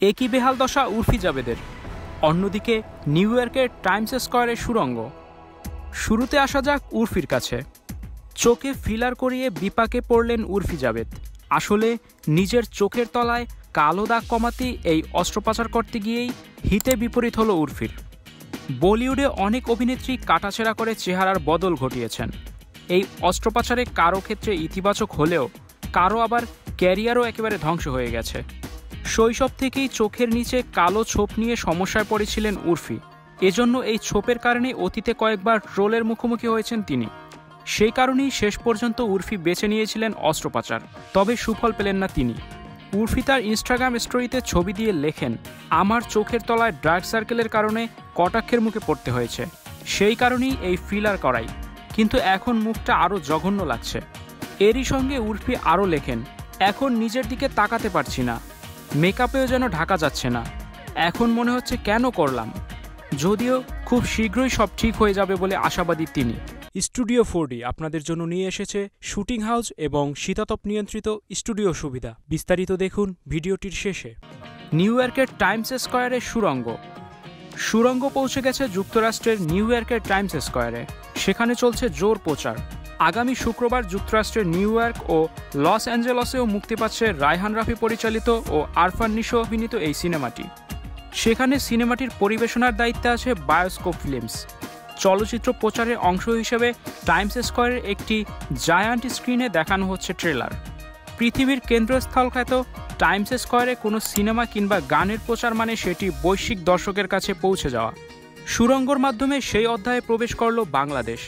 একই বেহাল দশা উর্ফি জাবেদের অন্যদিকে নিউ ইয়র্কের টাইমস স্কোয়ারের সুরঙ্গ। শুরুতে আসা যাক উর্ফির কাছে। চোখে ফিলার করিয়ে বিপাকে পড়লেন উর্ফি জাবেদ আসলে নিজের চোখের তলায় কালো দাগ কমাতে এই অস্ত্রোপচার করতে গিয়েই হিতে বিপরীত হলো উর্ফির। বলিউডে অনেক অভিনেত্রী কাটাছেড়া করে চেহারার বদল ঘটিয়েছেন। এই অস্ত্রোপচারে কারও ক্ষেত্রে ইতিবাচক হলেও কারও আবার ক্যারিয়ারও একেবারে ধ্বংস হয়ে গেছে। শৈশব থেকেই চোখের নিচে কালো ছোপ নিয়ে সমস্যায় পড়েছিলেন উর্ফি। এজন্য এই ছোপের কারণে অতীতে কয়েকবার ট্রোলের মুখোমুখি হয়েছেন তিনি। সেই কারণেই শেষ পর্যন্ত উর্ফি বেছে নিয়েছিলেন অস্ত্রোপচার, তবে সুফল পেলেন না তিনি। উর্ফি তার ইনস্টাগ্রাম স্টোরিতে ছবি দিয়ে লেখেন, আমার চোখের তলায় ড্রাগ সার্কেলের কারণে কটাক্ষের মুখে পড়তে হয়েছে। সেই কারণেই এই ফিলার করাই। কিন্তু এখন মুখটা আরও জঘন্য লাগছে। এরই সঙ্গে উর্ফি আরও লেখেন, এখন নিজের দিকে তাকাতে পারছি না। মেকআপেও যেন ঢাকা যাচ্ছে না। এখন মনে হচ্ছে কেন করলাম? যদিও খুব শীঘ্রই সব ঠিক হয়ে যাবে বলে আশাবাদী তিনি। স্টুডিও ফোরডি আপনাদের জন্য নিয়ে এসেছে শুটিং হাউস এবং শীতাতপ নিয়ন্ত্রিত স্টুডিও সুবিধা। বিস্তারিত দেখুন ভিডিওটির শেষে। নিউ ইয়র্কের টাইমস স্কোয়ারের সুরঙ্গ। সুরঙ্গ পৌঁছে গেছে যুক্তরাষ্ট্রের নিউ ইয়র্কের টাইমস স্কোয়ারে। সেখানে চলছে জোর প্রচার। আগামী শুক্রবার যুক্তরাষ্ট্রের নিউ ইয়র্ক ও লস অ্যাঞ্জেলসেও মুক্তি পাচ্ছে রায়হান রাফি পরিচালিত ও আরফান নিশো অভিনীত এই সিনেমাটি। সেখানে সিনেমাটির পরিবেশনার দায়িত্বে আছে বায়োস্কোপ ফিল্মস। চলচ্চিত্র প্রচারের অংশ হিসেবে টাইমস স্কোয়ারের একটি জায়ান্ট স্ক্রিনে দেখানো হচ্ছে ট্রেলার। পৃথিবীর কেন্দ্রস্থল খ্যাত টাইমস স্কোয়ারে কোনো সিনেমা কিংবা গানের প্রচার মানে সেটি বৈশ্বিক দর্শকের কাছে পৌঁছে যাওয়া। সুরঙ্গর মাধ্যমে সেই অধ্যায়ে প্রবেশ করল বাংলাদেশ।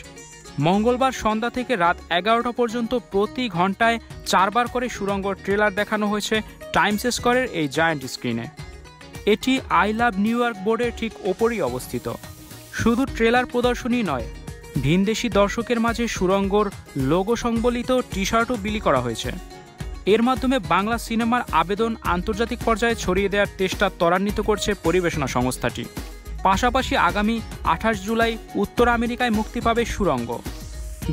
মঙ্গলবার সন্ধ্যা থেকে রাত এগারোটা পর্যন্ত প্রতি ঘন্টায় চারবার করে সুরঙ্গর ট্রেলার দেখানো হয়েছে টাইমস স্কোয়ারের এই জায়ান্ট স্ক্রিনে। এটি আই লাভ নিউ ইয়র্ক বোর্ডের ঠিক ওপরই অবস্থিত। শুধু ট্রেলার প্রদর্শনী নয়, ভিনদেশি দর্শকের মাঝে সুরঙ্গর লোগো সংবলিত টি শার্টও বিলি করা হয়েছে। এর মাধ্যমে বাংলা সিনেমার আবেদন আন্তর্জাতিক পর্যায়ে ছড়িয়ে দেওয়ার চেষ্টা ত্বরান্বিত করছে পরিবেশনা সংস্থাটি। পাশাপাশি আগামী আঠাশ জুলাই উত্তর আমেরিকায় মুক্তি পাবে সুরঙ্গ।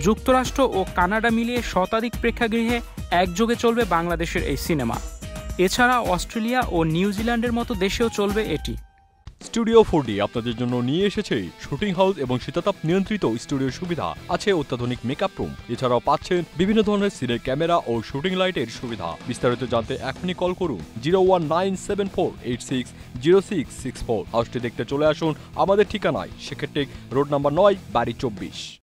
যুক্তরাষ্ট্র ও কানাডা মিলিয়ে শতাধিক প্রেক্ষাগৃহে একযোগে চলবে বাংলাদেশের এই সিনেমা। এছাড়া অস্ট্রেলিয়া ও নিউজিল্যান্ডের মতো দেশেও চলবে এটি। স্টুডিও ফোর আপনাদের জন্য নিয়ে এসেছে শুটিং হাউস এবং শীতাতাপ নিয়ন্ত্রিত স্টুডিও সুবিধা। আছে অত্যাধুনিক মেকআপ রুম এছাড়াও পাচ্ছেন বিভিন্ন ধরনের সিনের ক্যামেরা ও শুটিং লাইটের সুবিধা। বিস্তারিত জানতে এখনই কল করুন zero one nine seven four eight six zero six six four হাউসটি দেখতে চলে আসুন আমাদের ঠিকানায়, সেক্ষেত্রে রোড নাম্বার নয়, বাড়ি চব্বিশ।